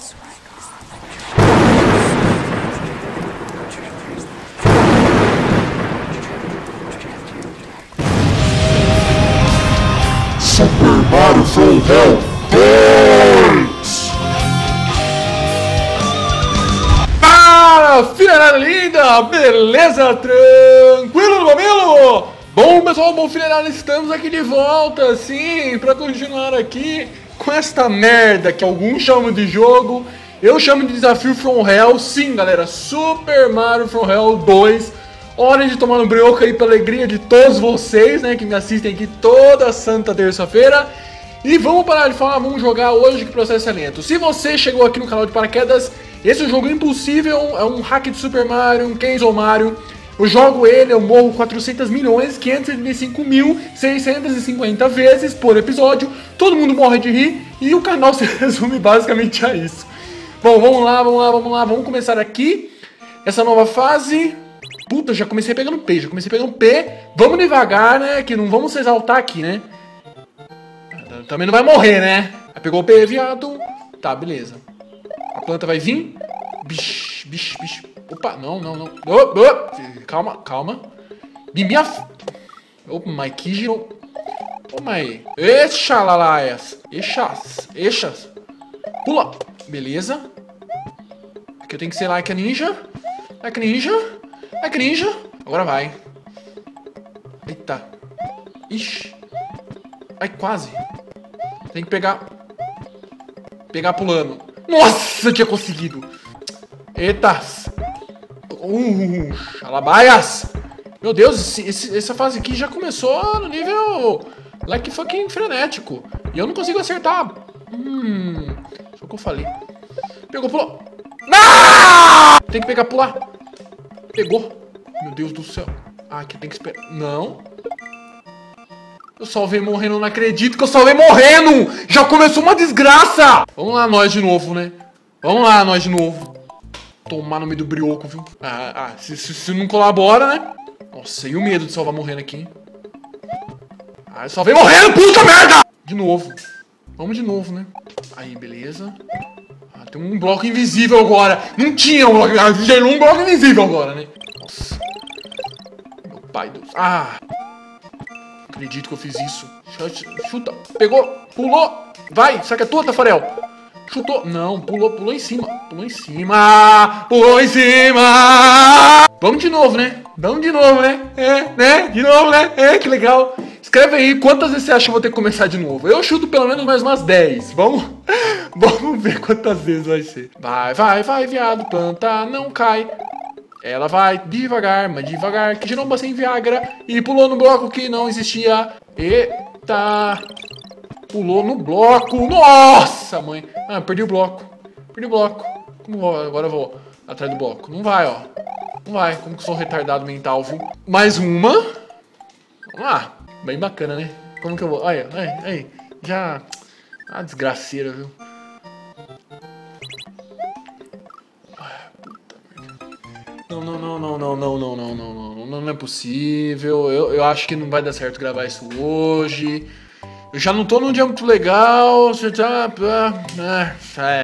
Super Mario Hell 2! Fala, filharada linda! Beleza? Tranquilo no mamilo? Bom, pessoal, bom filharada, estamos aqui de volta, sim, pra continuar aqui com esta merda que alguns chamam de jogo, eu chamo de Desafio From Hell, sim, galera, Super Mario From Hell 2. Hora de tomar no brioco aí pra alegria de todos vocês, né, que me assistem aqui toda santa terça-feira. E vamos parar de falar, vamos jogar hoje que processo é lento. Se você chegou aqui no canal de paraquedas, esse é um jogo impossível, é um hack de Super Mario, um Kenzo Mario. Eu jogo ele, eu morro 400 milhões, 535 mil, 650 vezes por episódio. Todo mundo morre de rir e o canal se resume basicamente a isso. Bom, vamos lá, vamos lá, vamos lá, vamos começar aqui. Essa nova fase. Puta, já comecei pegando P, já comecei pegando P. Vamos devagar, né? Que não vamos se exaltar aqui, né? Também não vai morrer, né? Pegou o P, viado. Tá, beleza. A planta vai vir. Bish, bish, bish. Opa, não, não, não. Oh, oh. Calma, calma. Bimbia. Opa, mas que girou. Ô, mas. Exalalaias. Eixas. Eixas. Pula. Beleza. Aqui eu tenho que ser like a ninja. Like a ninja. Like a ninja. Agora vai. Eita. Ixi. Ai, quase. Tem que pegar. Pegar pulando. Nossa, eu tinha conseguido. Eita. Uh, alabaias. Meu Deus, esse, esse, essa fase aqui já começou no nível like fucking frenético. E eu não consigo acertar. Hum, foi o que eu falei. Pegou, pulou. Não! Tem que pegar, pular. Pegou. Meu Deus do céu. Ah, aqui tem que esperar. Não. Eu salvei morrendo, não acredito que eu salvei morrendo! Já começou uma desgraça! Vamos lá, nós de novo, né? Vamos lá, nós de novo. Tomar no meio do brioco, viu? Ah, ah se, se, se, não colabora, né? Nossa, e o medo de salvar morrendo aqui, hein? Ah, eu salvei morrendo, puta merda! De novo. Vamos de novo, né? Aí, beleza. Ah, tem um bloco invisível agora. Não tinha um bloco, um bloco invisível agora, né? Nossa. Meu pai do... Ah! acredito que eu fiz isso. Chuta. Pegou. Pulou. Vai. Que é tua, Tafarel? Chutou. Não, pulou, pulou em cima. Pulou em cima. Pulou em cima. Vamos de novo, né? Vamos de novo, né? É, né? De novo, né? É, que legal. Escreve aí quantas vezes você acha que eu vou ter que começar de novo. Eu chuto pelo menos mais umas 10. Vamos, vamos ver quantas vezes vai ser. Vai, vai, vai, viado. Planta não cai. Ela vai devagar, mas devagar, que girou sem Viagra e pulou no bloco que não existia. Eita! Pulou no bloco. Nossa, mãe. Ah, perdi o bloco. Perdi o bloco. Como vou? Agora eu vou atrás do bloco. Não vai, ó. Não vai. Como que sou retardado mental, viu? Mais uma. Vamos lá. Bem bacana, né? Como que eu vou? Olha, aí, aí. Já... Ah, desgraceira, viu? Não, não, não, não, não, não, não, não, não, não, não é possível. Eu, eu acho que não vai dar certo gravar isso hoje. Eu já não tô num dia muito legal. Você tá. É.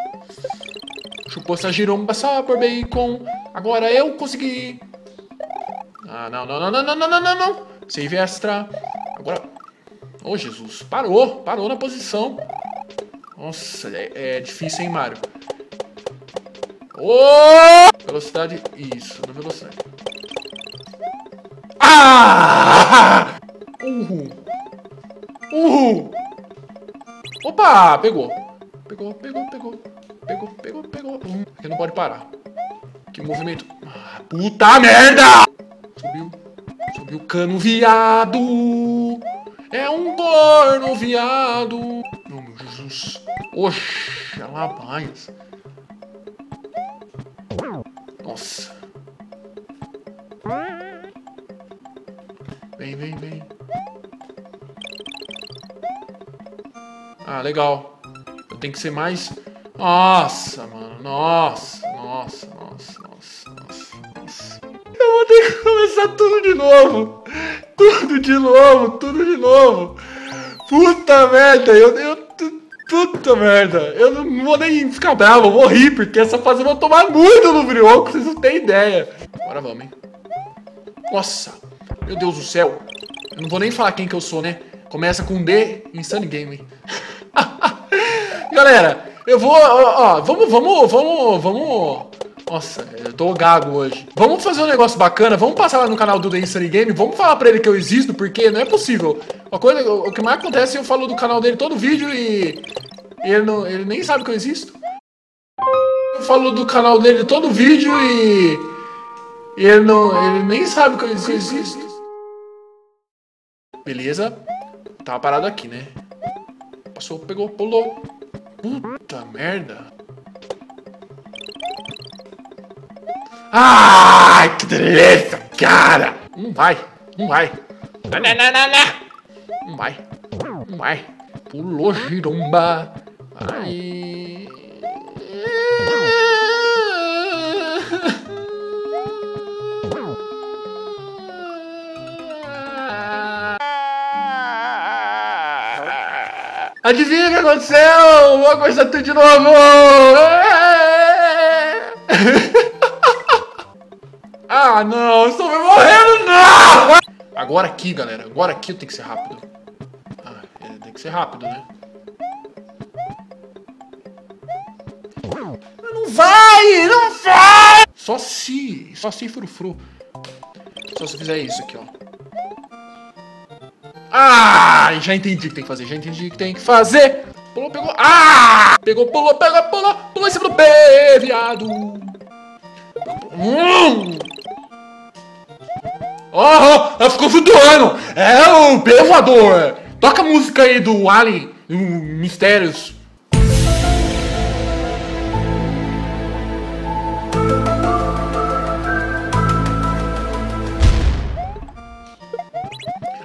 Chupou essa giromba passar por bacon. Agora eu consegui. Ah, não, não, não, não, não, não, não, não, não. Save extra. Agora. Oh, Jesus. Parou. Parou na posição. Nossa, é, é difícil, hein, Mario. Oh! Velocidade, isso, na velocidade. Ah! Uhul. Uhul. Opa, pegou. Pegou, pegou, pegou. Pegou, pegou, pegou. Aqui não pode parar. Que movimento. Puta merda! Subiu. Subiu o cano, viado. É um corno, viado. Oh, meu Jesus. Oxe, alabaias. Nossa. Vem, vem, vem. Ah, legal. Eu tenho que ser mais... Nossa, mano. Nossa, nossa, nossa, nossa, nossa, nossa. Eu vou ter que começar tudo de novo. Tudo de novo, tudo de novo. Puta merda, eu... eu Puta merda, eu não vou nem ficar bravo, eu vou rir, porque essa fase eu vou tomar muito no brioco, vocês não têm ideia. Agora vamos, hein. Nossa, meu Deus do céu. Eu não vou nem falar quem que eu sou, né? Começa com D, Insane Game. Galera, eu vou, ó, ó, vamos, vamos, vamos, vamos... Nossa, eu tô gago hoje. Vamos fazer um negócio bacana, vamos passar lá no canal do The Insane Game, vamos falar pra ele que eu existo, porque não é possível. A coisa, o que mais acontece é eu falo do canal dele todo vídeo e, ele, não, ele nem sabe que eu existo. Eu falo do canal dele todo vídeo e, ele, não, ele nem sabe que eu existo. Beleza. Tava parado aqui, né? Passou, pegou, pulou. Puta merda. Ai, que delícia, cara! Não vai, não vai. Não, não, não, não, não. Não vai, não vai. Pulou giromba. Vai. Adivinha o que aconteceu? Vou começar tudo de novo! ah, não! Estou me morrendo, não! Agora aqui, galera. Agora aqui eu tenho que ser rápido. Ah, é, tem que ser rápido, né? Não vai! Não vai! Só se... Só se frufru. Só se fizer isso aqui, ó. Ah, já entendi o que tem que fazer, já entendi o que tem que fazer. Pulou, pegou. Ah! Pegou, pulou, pegou, pulou, pulou em cima do B, viado. Hum. Oh, ela ficou flutuando. É o B voador. Toca a música aí do Alien, do Mistérios.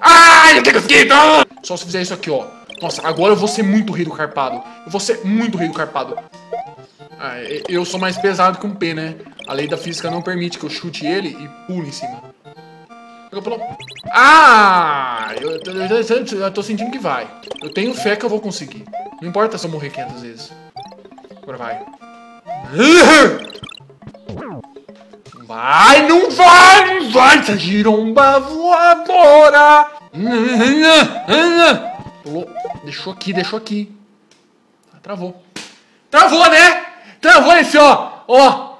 Ai, eu tenho conseguido! Só se fizer isso aqui, ó. Nossa, agora eu vou ser muito rei do carpado. Eu vou ser muito rei do carpado. Ah, eu sou mais pesado que um P, né? A lei da física não permite que eu chute ele e pule em cima. Ah! Eu, eu, eu, eu, tô sentindo que vai. Eu tenho fé que eu vou conseguir. Não importa se eu morrer 500 vezes. Agora vai. Vai, não vai, não vai, essa giromba voadora! Pulou, deixou aqui, deixou aqui. Ah, travou. Travou, né? Travou esse, ó, ó.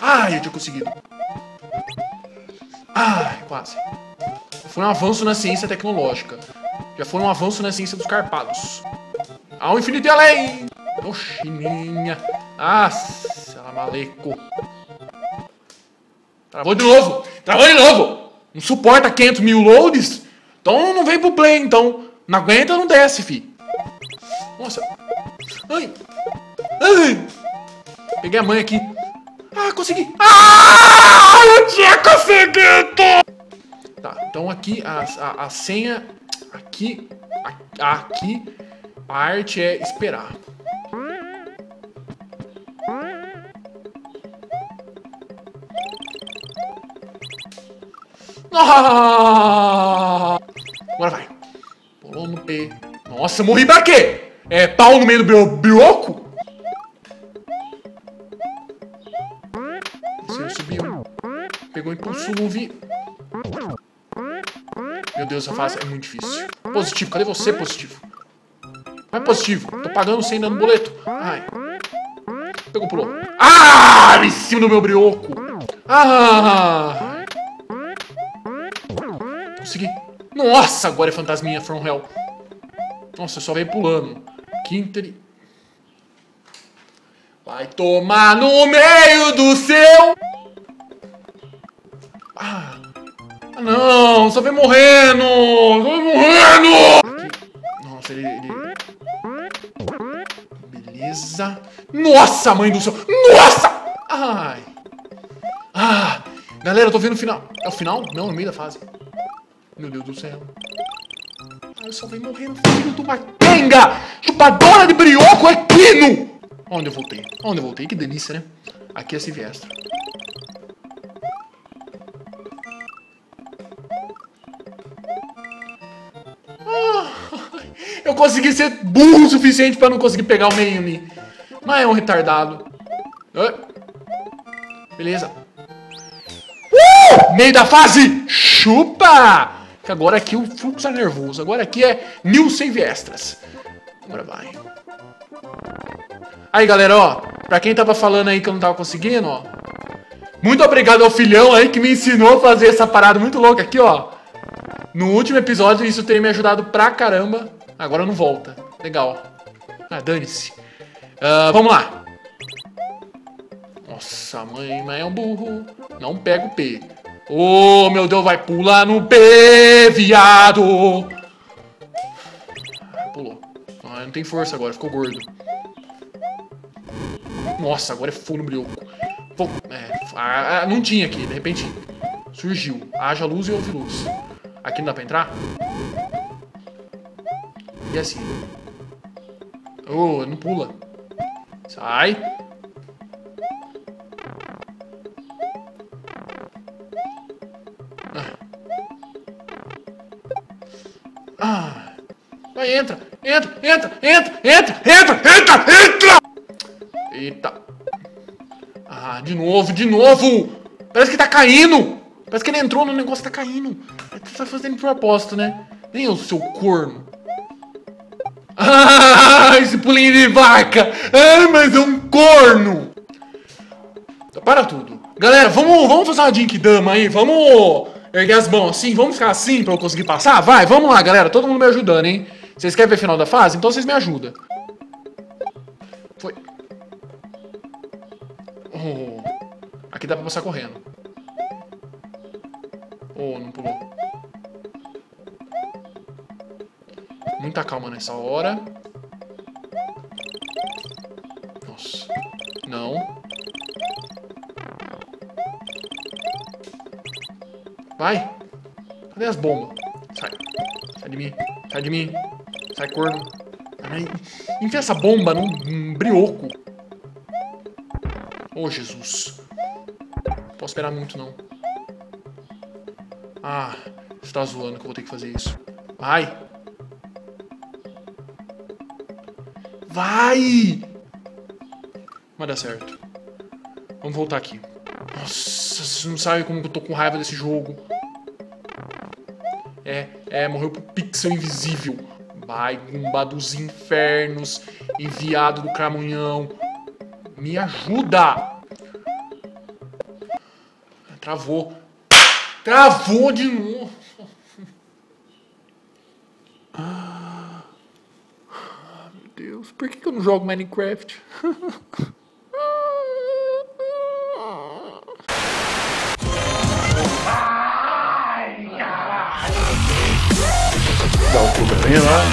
Ai, eu tinha conseguido. Ai, quase. Foi um avanço na ciência tecnológica. Já foi um avanço na ciência dos carpados. Ao infinito e além! Oxininha. Ah, maleco. Travou de novo. Travou de novo. Não suporta 500 mil loads. Então não vem pro play, então. Não aguenta, não desce, fi. Nossa. Ai. Ai. Peguei a mãe aqui. Ah, consegui. Ah, eu tinha conseguido. Tá, então aqui a, a, a senha. Aqui. A, aqui. A arte é esperar. Ah! Agora vai. Pulou no P. Nossa, morri pra quê? É pau no meio do bioco? Você subiu. Pegou impulso. Meu Deus, essa fase é muito difícil. Positivo, cadê você, positivo? Vai positivo. Tô pagando sem dando boleto. Ai. Pegou, pulou. Ah! Em cima do meu brioco. Ah! Consegui. Nossa, agora é fantasminha from hell. Nossa, só veio pulando. Que inter... Vai tomar no meio do seu... Ah, ah não, só vem morrendo. Só vem morrendo. Nossa, ele, ele... Beleza. Nossa, mãe do céu. Nossa! Ai. Ah. Galera, eu tô vendo o final. É o final? Não, no meio da fase. Meu Deus do céu. Eu só vem morrendo, filho de uma quenga! Chupadora de brioco é quino! Onde eu voltei? Onde eu voltei? Que delícia, né? Aqui é Silvestre. consegui ser burro o suficiente pra não conseguir pegar o meio ali. Mas é um retardado. Ah. Beleza. Uh! Meio da fase! Chupa! Que agora aqui o fluxo é nervoso. Agora aqui é New Save Extras. Agora vai. Aí, galera, ó. Pra quem tava falando aí que eu não tava conseguindo, ó. Muito obrigado ao filhão aí que me ensinou a fazer essa parada muito louca aqui, ó. No último episódio isso tem me ajudado pra caramba. Agora não volta. Legal. Ah, dane-se. Uh, vamos lá. Nossa, mãe, mas é um burro. Não pega o P. Oh, meu Deus, vai pular no P, viado. Pulou. Ah, não tem força agora, ficou gordo. Nossa, agora é fogo no brioco. É, ah, ah, não tinha aqui, de repente surgiu. Haja luz e houve luz. Aqui não dá pra entrar? E assim? Oh, não pula. Sai. Entra, entra, entra, entra, entra, entra, entra, entra! Eita. Ah, de novo, de novo! Parece que tá caindo! Parece que ele entrou no negócio tá caindo. Ele tá fazendo de propósito, né? Nem o seu corno. Ah, esse pulinho de vaca! Ah, mas é um corno! Para tudo. Galera, vamos, vamos fazer uma Dink Dama aí. Vamos erguer as mãos assim. Vamos ficar assim pra eu conseguir passar? Vai, vamos lá, galera. Todo mundo me ajudando, hein? Vocês querem ver o final da fase? Então vocês me ajudam. Foi. Oh, aqui dá pra passar correndo. Oh, não pulou. Muita calma nessa hora. Nossa. Não. Vai. Cadê as bombas? Sai. Sai de mim. Sai de mim. Sai, corno. Enfia essa bomba num brioco. Oh, Jesus. Não posso esperar muito, não. Ah, você tá zoando que eu vou ter que fazer isso. Vai! Vai! Vai dar certo. Vamos voltar aqui. Nossa, você não sabe como eu tô com raiva desse jogo. É, é, morreu pro pixel invisível. Vai, Gumba dos infernos, enviado do Cramunhão. Me ajuda! Travou. Travou de novo. Ah, meu Deus, por que eu não jogo Minecraft? Dá o cu também lá.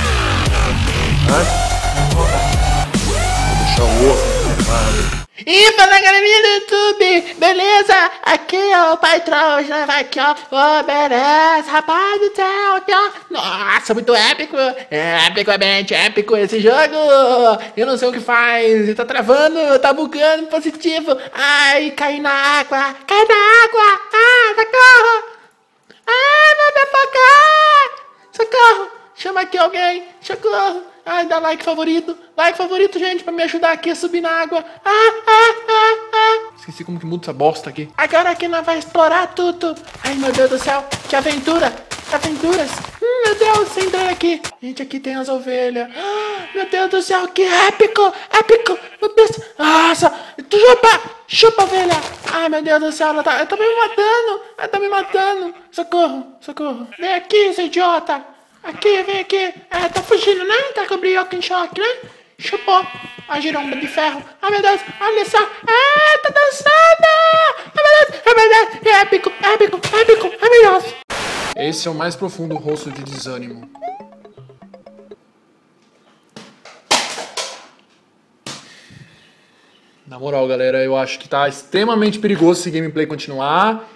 Vou deixar o osso. E fala galerinha do YouTube, beleza? Aqui é o Pai Trouxa, aqui ó, oh, beleza, rapaz do céu, aqui ó, nossa, muito épico, é, epicamente épico esse jogo, eu não sei o que faz, tá travando, tá bugando, positivo, ai, cai na água, cai na água, ah, socorro, ah, vai me afogar, socorro, chama aqui alguém, socorro. Ai, dá like favorito. Like favorito, gente, pra me ajudar aqui a subir na água. Ah, ah, ah, ah. Esqueci como que muda essa bosta aqui. Agora aqui nós vai explorar tudo. Ai, meu Deus do céu. Que aventura. Aventuras. Hum, meu Deus, entrar aqui. Gente, aqui tem as ovelhas. Ah, meu Deus do céu, que épico. Épico. Meu Deus. Nossa. Chupa. Chupa, ovelha. Ai, meu Deus do céu, ela tá, ela tá me matando. Ela tá me matando. Socorro, socorro. Vem aqui, seu idiota. Aqui, vem aqui. É, tá fugindo, né? Tá com o brioco em choque, né? Chupou a giromba de ferro. Ai, meu Deus, olha só. Ah, tá dançando! Ai, meu Deus, ai, meu Deus. É épico, épico, épico, ai, meu Deus. Esse é o mais profundo rosto de desânimo. Na moral, galera, eu acho que tá extremamente perigoso esse gameplay continuar.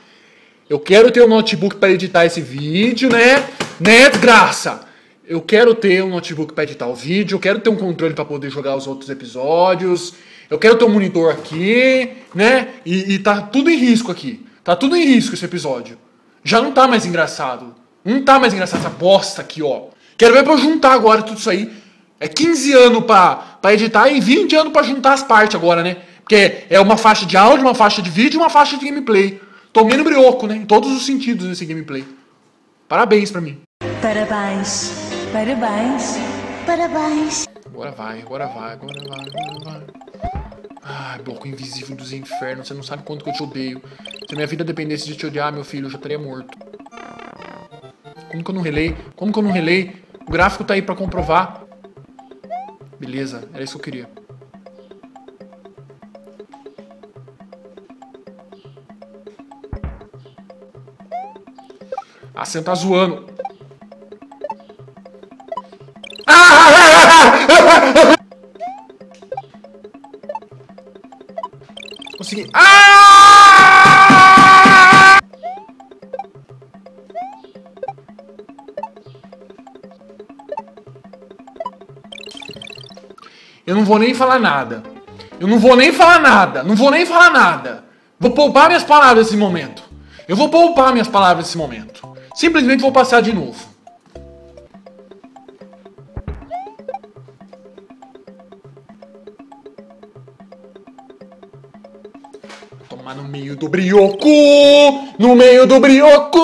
Eu quero ter um notebook para editar esse vídeo, né? Né, desgraça? Eu quero ter um notebook para editar o vídeo, eu quero ter um controle para poder jogar os outros episódios, eu quero ter um monitor aqui, né? E, e tá tudo em risco aqui. Tá tudo em risco esse episódio. Já não tá mais engraçado. Não tá mais engraçado essa bosta aqui, ó. Quero ver pra eu juntar agora tudo isso aí. É 15 anos pra, pra editar e 20 anos pra juntar as partes agora, né? Porque é uma faixa de áudio, uma faixa de vídeo e uma faixa de gameplay. Tomei no brioco, né? Em todos os sentidos nesse gameplay. Parabéns pra mim. Parabéns, parabéns, parabéns. Agora vai, agora vai, agora vai, agora vai. Ai, bloco invisível dos infernos, você não sabe quanto que eu te odeio. Se minha vida dependesse de te odiar, meu filho, eu já estaria morto. Como que eu não relei? Como que eu não relei? O gráfico tá aí pra comprovar. Beleza, era isso que eu queria. Ah, você tá zoando. Ah! Eu não vou nem falar nada. Eu não vou nem falar nada. Não vou nem falar nada. Vou poupar minhas palavras nesse momento. Eu vou poupar minhas palavras nesse momento. Simplesmente vou passar de novo. Tomar no meio do brioco! No meio do brioco!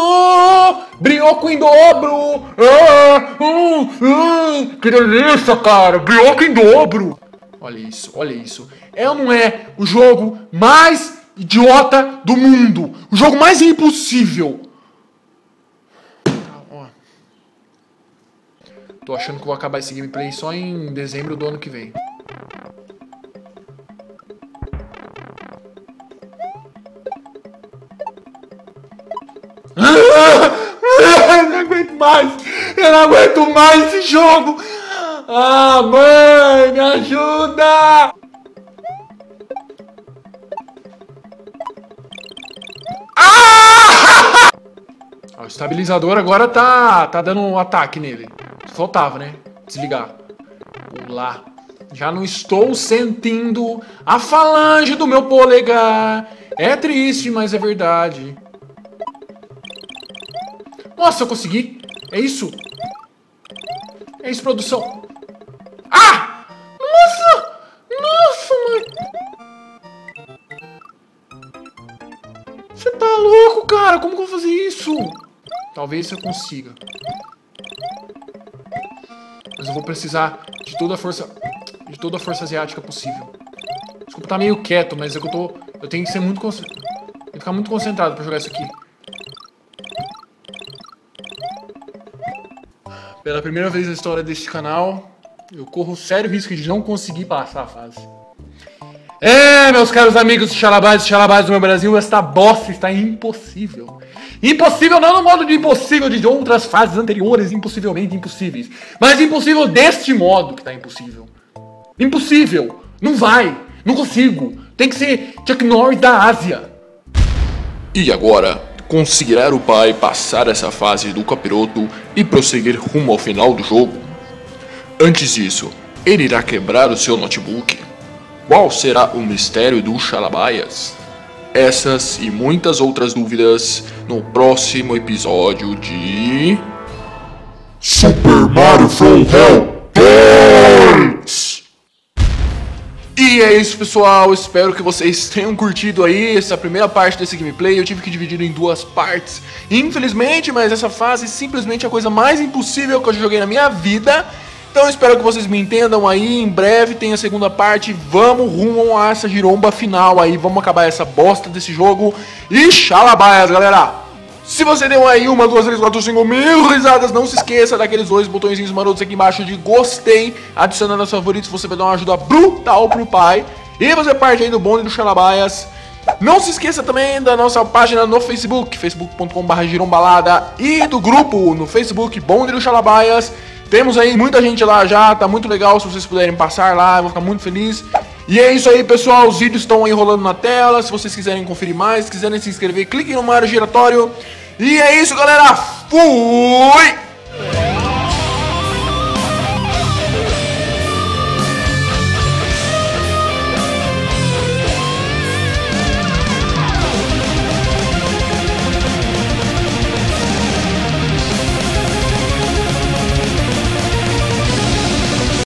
Brioco em dobro! Ah, hum, hum, que delícia, cara! Brioco em dobro! Olha isso, olha isso. É ou não é o jogo mais idiota do mundo? O jogo mais impossível! Ó. Tô achando que vou acabar esse gameplay só em dezembro do ano que vem. Eu não aguento mais! Eu não aguento mais esse jogo! Ah, mãe, me ajuda! Ah! O estabilizador agora tá, tá dando um ataque nele. Faltava, né? Desligar. Pular. Já não estou sentindo a falange do meu polegar. É triste, mas é verdade. Nossa, eu consegui. É isso. É isso, produção. Ah! Nossa! Nossa, mãe. Você tá louco, cara? Como que eu vou fazer isso? Talvez eu consiga. Mas eu vou precisar de toda a força... De toda a força asiática possível. Desculpa, tá meio quieto, mas é que eu tô... Eu tenho que ser muito... Tenho que ficar muito concentrado pra jogar isso aqui. Pela primeira vez na história deste canal, eu corro sério risco de não conseguir passar a fase. É, meus caros amigos xalabás e xalabás do meu Brasil, esta boss está impossível. Impossível não no modo de impossível de outras fases anteriores, impossivelmente impossíveis. Mas impossível deste modo que está impossível. Impossível. Não vai. Não consigo. Tem que ser Chuck Norris da Ásia. E agora, conseguirá o pai passar essa fase do capiroto e prosseguir rumo ao final do jogo? Antes disso, ele irá quebrar o seu notebook? Qual será o mistério do Xalabaias? Essas e muitas outras dúvidas no próximo episódio de. Super Mario from Hell 2! E é isso, pessoal. Espero que vocês tenham curtido aí essa primeira parte desse gameplay. Eu tive que dividir em duas partes, infelizmente, mas essa fase simplesmente é a coisa mais impossível que eu joguei na minha vida. Então espero que vocês me entendam aí. Em breve tem a segunda parte. Vamos rumo a essa giromba final aí. Vamos acabar essa bosta desse jogo. E xalabaias, galera! Se você deu aí uma, duas, três, quatro, cinco mil risadas, não se esqueça daqueles dois botõezinhos marotos aqui embaixo de gostei, adicionando aos favoritos, você vai dar uma ajuda brutal pro pai. E você parte aí do bonde do Xalabaias. Não se esqueça também da nossa página no Facebook, facebook.com.br girombalada e do grupo no Facebook Bonde do Xalabaias. Temos aí muita gente lá já, tá muito legal, se vocês puderem passar lá, eu vou ficar muito feliz. E é isso aí, pessoal. Os vídeos estão aí rolando na tela. Se vocês quiserem conferir mais, se quiserem se inscrever, cliquem no Mário Giratório. E é isso, galera. Fui!